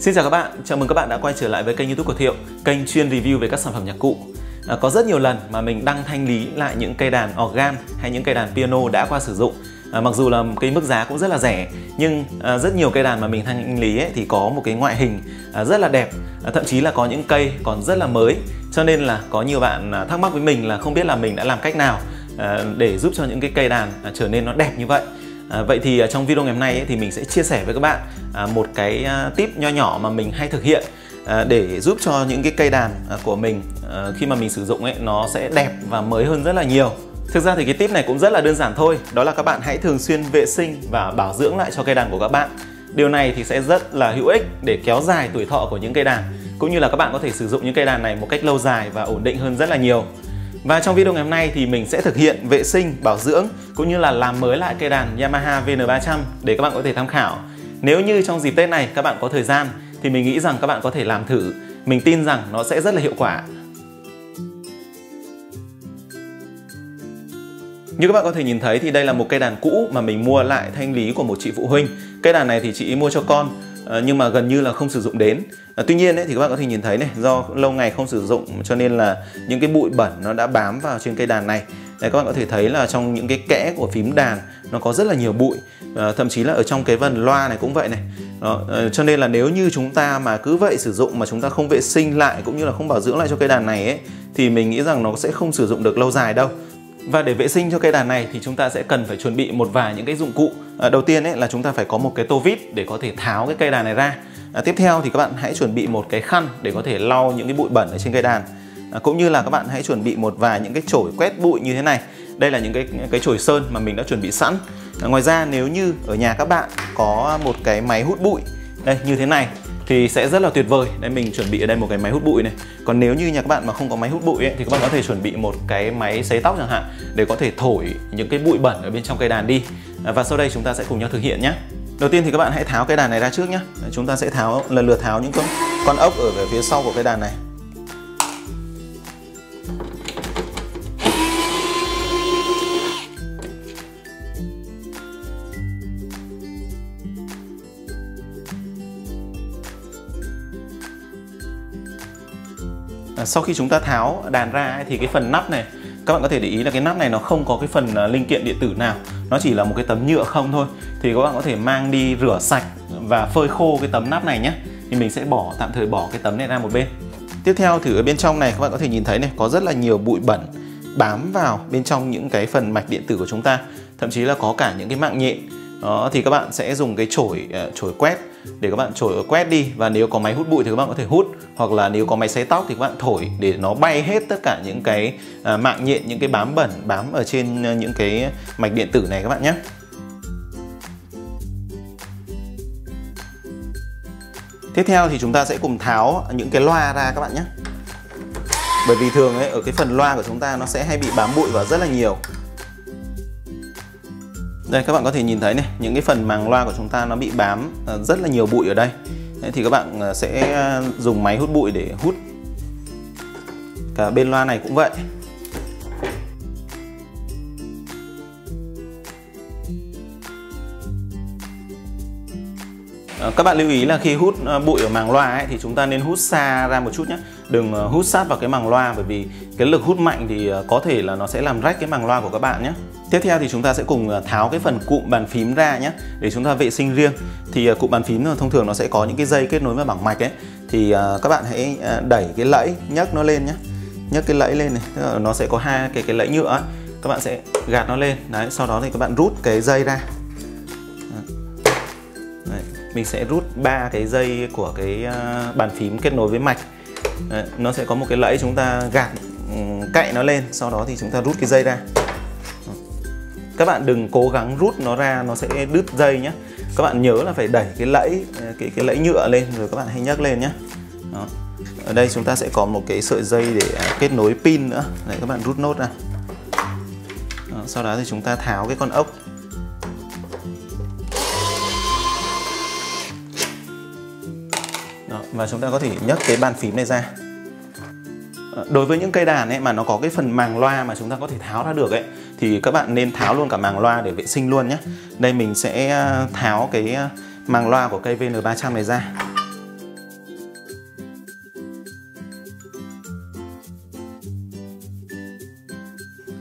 Xin chào các bạn, chào mừng các bạn đã quay trở lại với kênh youtube của Thiệu Kênh chuyên review về các sản phẩm nhạc cụ. À, Có rất nhiều lần mà mình đăng thanh lý lại những cây đàn organ hay những cây đàn piano đã qua sử dụng. À, Mặc dù là cái mức giá cũng rất là rẻ Nhưng à, rất nhiều cây đàn mà mình thanh lý ấy, thì có một cái ngoại hình à, rất là đẹp. À, Thậm chí là có những cây còn rất là mới Cho nên là có nhiều bạn à, thắc mắc với mình là không biết là mình đã làm cách nào à, để giúp cho những cái cây đàn à, trở nên nó đẹp như vậy. À, vậy thì à, trong video ngày hôm nay ấy, thì mình sẽ chia sẻ với các bạn à, một cái à, tip nho nhỏ mà mình hay thực hiện à, để giúp cho những cái cây đàn à, của mình à, khi mà mình sử dụng ấy nó sẽ đẹp và mới hơn rất là nhiều. Thực ra thì cái tip này cũng rất là đơn giản thôi, đó là các bạn hãy thường xuyên vệ sinh và bảo dưỡng lại cho cây đàn của các bạn. Điều này thì sẽ rất là hữu ích để kéo dài tuổi thọ của những cây đàn cũng như là các bạn có thể sử dụng những cây đàn này một cách lâu dài và ổn định hơn rất là nhiều. Và trong video ngày hôm nay thì mình sẽ thực hiện vệ sinh, bảo dưỡng cũng như là làm mới lại cây đàn Yamaha VN300 để các bạn có thể tham khảo. Nếu như trong dịp Tết này các bạn có thời gian thì mình nghĩ rằng các bạn có thể làm thử. Mình tin rằng nó sẽ rất là hiệu quả. Như các bạn có thể nhìn thấy thì đây là một cây đàn cũ mà mình mua lại thanh lý của một chị phụ huynh. Cây đàn này thì chị mua cho con ờ, nhưng mà gần như là không sử dụng đến à, tuy nhiên ấy, thì các bạn có thể nhìn thấy này do lâu ngày không sử dụng cho nên là những cái bụi bẩn nó đã bám vào trên cây đàn này. Đấy, các bạn có thể thấy là trong những cái kẽ của phím đàn nó có rất là nhiều bụi. À, thậm chí là ở trong cái vần loa này cũng vậy này. Đó, à, cho nên là nếu như chúng ta mà cứ vậy sử dụng mà chúng ta không vệ sinh lại cũng như là không bảo dưỡng lại cho cây đàn này ấy thì mình nghĩ rằng nó sẽ không sử dụng được lâu dài đâu. Và để vệ sinh cho cây đàn này thì chúng ta sẽ cần phải chuẩn bị một vài những cái dụng cụ. À, Đầu tiên ấy là chúng ta phải có một cái tô vít để có thể tháo cái cây đàn này ra à, Tiếp theo thì các bạn hãy chuẩn bị một cái khăn để có thể lau những cái bụi bẩn ở trên cây đàn. À, Cũng như là các bạn hãy chuẩn bị một vài những cái chổi quét bụi như thế này. Đây là những cái cái chổi sơn mà mình đã chuẩn bị sẵn. À, Ngoài ra nếu như ở nhà các bạn có một cái máy hút bụi đây như thế này thì sẽ rất là tuyệt vời. Đây mình chuẩn bị ở đây một cái máy hút bụi này. Còn nếu như nhà các bạn mà không có máy hút bụi ấy, thì các bạn có thể chuẩn bị một cái máy sấy tóc chẳng hạn để có thể thổi những cái bụi bẩn ở bên trong cây đàn đi. À, và sau đây chúng ta sẽ cùng nhau thực hiện nhé đầu tiên thì các bạn hãy tháo cái đàn này ra trước nhé chúng ta sẽ tháo, lần lượt tháo những con con ốc ở phía sau của cái đàn này. À, sau khi chúng ta tháo đàn ra thì cái phần nắp này, các bạn có thể để ý là cái nắp này nó không có cái phần à, linh kiện điện tử nào nó chỉ là một cái tấm nhựa không thôi. Thì các bạn có thể mang đi rửa sạch và phơi khô cái tấm nắp này nhé. Thì mình sẽ bỏ, tạm thời bỏ cái tấm này ra một bên. Tiếp theo thử ở bên trong này, các bạn có thể nhìn thấy này, có rất là nhiều bụi bẩn bám vào bên trong những cái phần mạch điện tử của chúng ta. Thậm chí là có cả những cái mạng nhện đó thì các bạn sẽ dùng cái chổi uh, chổi quét để các bạn chổi quét đi. Và nếu có máy hút bụi thì các bạn có thể hút. Hoặc là nếu có máy sấy tóc thì các bạn thổi để nó bay hết tất cả những cái uh, mạng nhện những cái bám bẩn bám ở trên uh, những cái mạch điện tử này các bạn nhé. Tiếp theo thì chúng ta sẽ cùng tháo những cái loa ra các bạn nhé. Bởi vì thường ấy, ở cái phần loa của chúng ta nó sẽ hay bị bám bụi vào rất là nhiều đây các bạn có thể nhìn thấy này những cái phần màng loa của chúng ta nó bị bám ờ, rất là nhiều bụi ở đây. Đấy, thì các bạn ờ, sẽ dùng máy hút bụi để hút. Cả bên loa này cũng vậy. Ờ, các bạn lưu ý là khi hút bụi ở màng loa ấy, thì chúng ta nên hút xa ra một chút nhé đừng ờ, hút sát vào cái màng loa bởi vì cái lực hút mạnh thì ờ, có thể là nó sẽ làm rách cái màng loa của các bạn nhé Tiếp theo thì chúng ta sẽ cùng ờ, tháo cái phần cụm bàn phím ra nhé để chúng ta vệ sinh riêng. Thì cụm bàn phím thông thường nó sẽ có những cái dây kết nối với bảng mạch ấy thì các bạn hãy đẩy cái lẫy nhấc nó lên nhé. Nhấc cái lẫy lên này, nó sẽ có hai cái cái lẫy nhựa ấy. Các bạn sẽ gạt nó lên. Đấy, sau đó thì các bạn rút cái dây ra. Đấy, mình sẽ rút ba cái dây của cái bàn phím kết nối với mạch. Đấy, nó sẽ có một cái lẫy chúng ta gạt ừ, cậy nó lên, sau đó thì chúng ta rút cái dây ra. Các bạn đừng cố gắng rút nó ra nó sẽ đứt dây nhé. Các bạn nhớ là phải đẩy cái lẫy ờ, cái cái lẫy nhựa lên rồi các bạn hãy nhấc lên nhé. Đó. ở đây chúng ta sẽ có một cái sợi dây để à, kết nối pin nữa. Để các bạn rút nốt ra. Đó. sau đó thì chúng ta tháo cái con ốc. và chúng ta có thể nhấc cái bàn phím này ra. Ờ, đối với những cây đàn ấy mà nó có cái phần màng loa mà chúng ta có thể tháo ra được ấy, thì các bạn nên tháo luôn cả màng loa để vệ sinh luôn nhé. Đây mình sẽ ờ, tháo cái ờ, màng loa của cây VN300 này ra.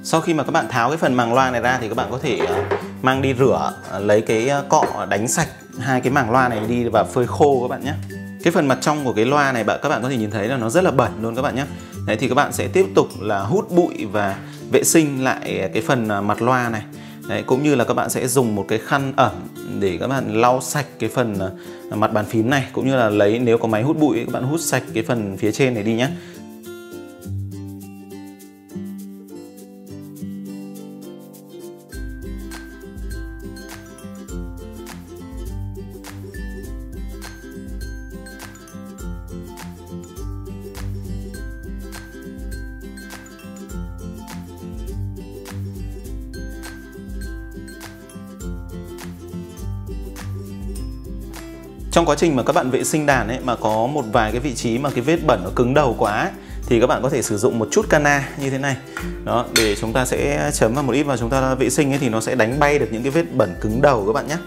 Sau khi mà các bạn tháo cái phần màng loa này ra thì các bạn có thể mang đi rửa lấy cái cọ, đánh sạch hai cái màng loa này đi và phơi khô các bạn nhé cái phần mặt trong của cái loa này bạn các bạn có thể nhìn thấy là nó rất là bẩn luôn các bạn nhé. Đấy thì các bạn sẽ tiếp tục là hút bụi và vệ sinh lại cái phần à, mặt loa này. Đấy, cũng như là các bạn sẽ dùng một cái khăn ẩm để các bạn lau sạch cái phần à, mặt bàn phím này. Cũng như là lấy nếu có máy hút bụi các bạn hút sạch cái phần phía trên này đi nhé. Trong quá trình mà các bạn vệ sinh đàn ấy mà có một vài cái vị trí mà cái vết bẩn nó cứng đầu quá ấy, thì các bạn có thể sử dụng một chút cana như thế này đó để chúng ta sẽ chấm vào một ít và chúng ta vệ sinh ấy thì nó sẽ đánh bay được những cái vết bẩn cứng đầu các bạn nhé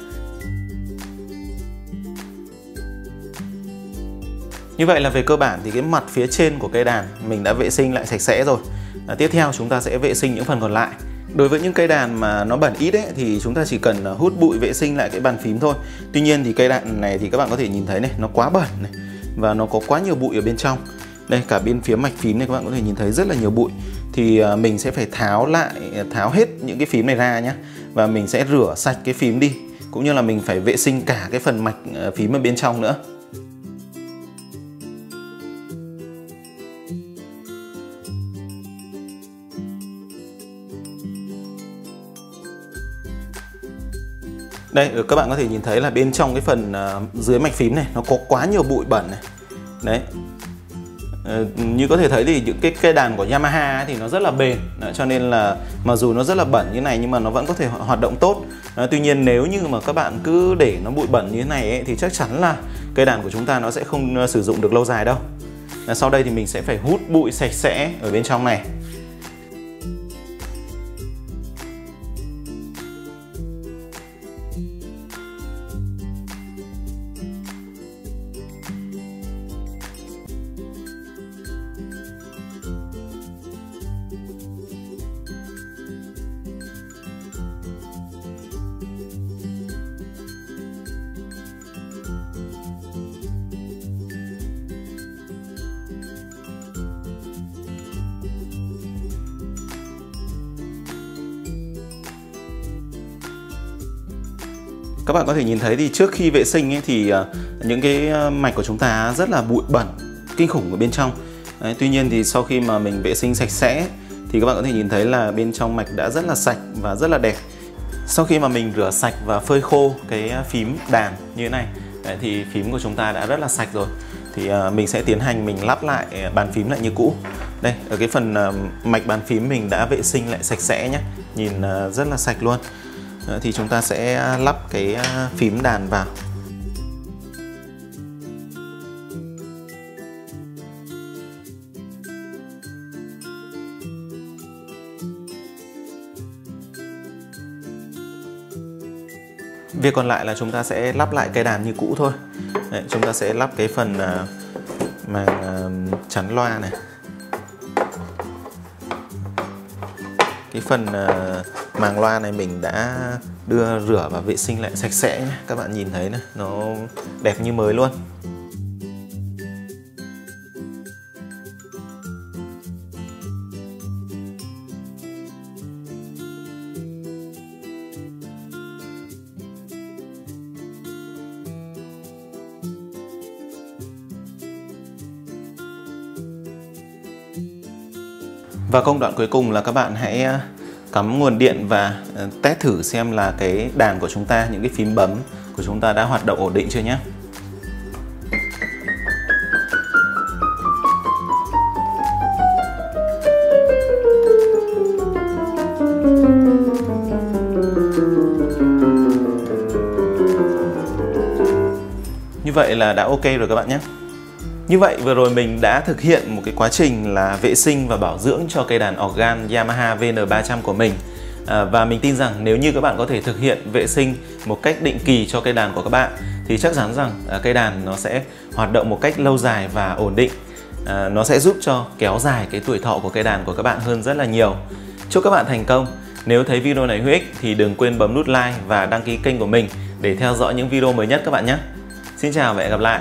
Như vậy là về cơ bản thì cái mặt phía trên của cây đàn mình đã vệ sinh lại sạch sẽ rồi. À, tiếp theo chúng ta sẽ vệ sinh những phần còn lại. Đối với những cây đàn mà nó bẩn ít ấy, thì chúng ta chỉ cần à, hút bụi vệ sinh lại cái bàn phím thôi. Tuy nhiên thì cây đàn này thì các bạn có thể nhìn thấy này, nó quá bẩn này và nó có quá nhiều bụi ở bên trong. Đây cả bên phía mạch phím này các bạn có thể nhìn thấy rất là nhiều bụi. Thì à, mình sẽ phải tháo lại, tháo hết những cái phím này ra nhé. Và mình sẽ rửa sạch cái phím đi. Cũng như là mình phải vệ sinh cả cái phần mạch à, phím ở bên trong nữa. Đây ừ, các bạn có thể nhìn thấy là bên trong cái phần uh, dưới mạch phím này nó có quá nhiều bụi bẩn này. Đấy. Uh, như có thể thấy thì những cái cây đàn của Yamaha thì nó rất là bền. Đó, cho nên là mặc dù nó rất là bẩn như này nhưng mà nó vẫn có thể hoạt động tốt. Đó, tuy nhiên nếu như mà các bạn cứ để nó bụi bẩn như thế này ấy, thì chắc chắn là cây đàn của chúng ta nó sẽ không uh, sử dụng được lâu dài đâu. Sau đây thì mình sẽ phải hút bụi sạch sẽ ở bên trong này. Các bạn có thể nhìn thấy thì trước khi vệ sinh ấy thì à, những cái à, mạch của chúng ta rất là bụi bẩn kinh khủng ở bên trong. Đấy, tuy nhiên thì sau khi mà mình vệ sinh sạch sẽ thì các bạn có thể nhìn thấy là bên trong mạch đã rất là sạch và rất là đẹp. Sau khi mà mình rửa sạch và phơi khô cái à, phím đàn như thế này đấy, thì phím của chúng ta đã rất là sạch rồi. Thì mình sẽ tiến hành mình lắp lại bàn phím lại như cũ. Đây ở cái phần mạch bàn phím mình đã vệ sinh lại sạch sẽ nhé. Nhìn rất là sạch luôn. Ờ, thì chúng ta sẽ à, lắp cái à, phím đàn vào. Việc còn lại là chúng ta sẽ lắp lại cây đàn như cũ thôi. Đấy, Chúng ta sẽ lắp cái phần uh, màng uh, chắn loa này. Cái phần uh, màng loa này mình đã đưa rửa và vệ sinh lại sạch sẽ nhé. Các bạn nhìn thấy này, nó đẹp như mới luôn. Và công đoạn cuối cùng là các bạn hãy cắm nguồn điện và ờ, test thử xem là cái đàn của chúng ta, những cái phím bấm của chúng ta đã hoạt động ổn định chưa nhé. Như vậy là đã ok rồi các bạn nhé. Như vậy vừa rồi mình đã thực hiện một cái quá trình là vệ sinh và bảo dưỡng cho cây đàn organ Yamaha VN300 của mình à, và mình tin rằng nếu như các bạn có thể thực hiện vệ sinh một cách định kỳ cho cây đàn của các bạn thì chắc chắn rằng à, cây đàn nó sẽ hoạt động một cách lâu dài và ổn định à, nó sẽ giúp cho kéo dài cái tuổi thọ của cây đàn của các bạn hơn rất là nhiều Chúc các bạn thành công. Nếu thấy video này hữu ích thì đừng quên bấm nút like và đăng ký kênh của mình để theo dõi những video mới nhất các bạn nhé. Xin chào và hẹn gặp lại.